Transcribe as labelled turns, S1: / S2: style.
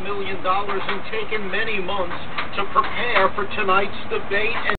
S1: million dollars and taken many months to prepare for tonight's debate.